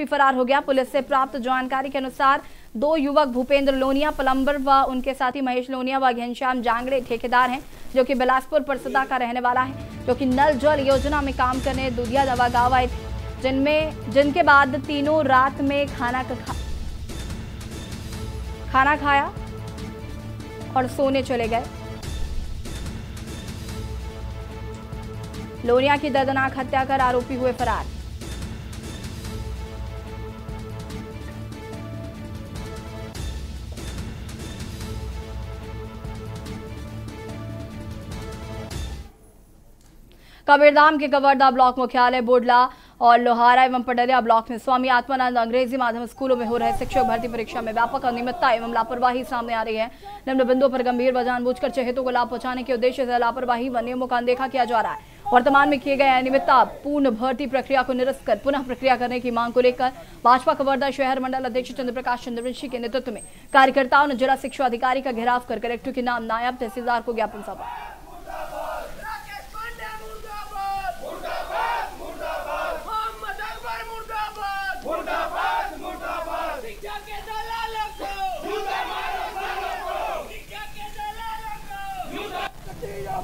भी फरार हो गया। पुलिस से प्राप्त जानकारी के अनुसार दो युवक भूपेंद्र लोनिया पलम्बर व उनके साथी महेश लोनिया व घनश्याम जांगड़े ठेकेदार हैं जो कि बिलासपुर परसदा का रहने वाला है जो कि नल जल योजना में काम करने दुधिया दवा गाँव आए थे जिनमें जिनके बाद तीनों रात में खाना खा, खाना खाया और सोने चले गए। लोनिया की दर्दनाक हत्या कर आरोपी हुए फरार। कबीरधाम के कवर्धा ब्लॉक मुख्यालय बोडला और लोहारा एवं पडलिया ब्लॉक में स्वामी आत्मानंद अंग्रेज़ी माध्यम स्कूलों में हो रहे शिक्षक भर्ती परीक्षा में व्यापक अनियमितता एवं लापरवाही सामने आ रही है। निम्न बिंदुओं पर गंभीर व जानबूझकर चहेतों को लाभ पहुँचाने के उद्देश्य से लापरवाही व नियमों का अनदेखा किया जा रहा है। वर्तमान में किए गए अनियमितता, पूर्ण भर्ती प्रक्रिया को निरस्त कर, पुनः प्रक्रिया करने की मांग को लेकर भाजपा कवर्धा शहर मंडल अध्यक्ष चंद्रप्रकाश चंद्रवंशी के नेतृत्व में कार्यकर्ताओं ने जिला शिक्षा अधिकारी का घेराव कर कलेक्टर के नाम नायब तहसीलदार को ज्ञापन सौंपा राकेश पांडे मुर्दाबाद मुर्दाबाद मुर्दाबाद मोहम्मद अकबर मुर्दाबाद मुर्दाबाद मुर्दाबाद शिक्षा के दलालों को जूता मारो सालों को शिक्षा के दलालों को जूता कटिया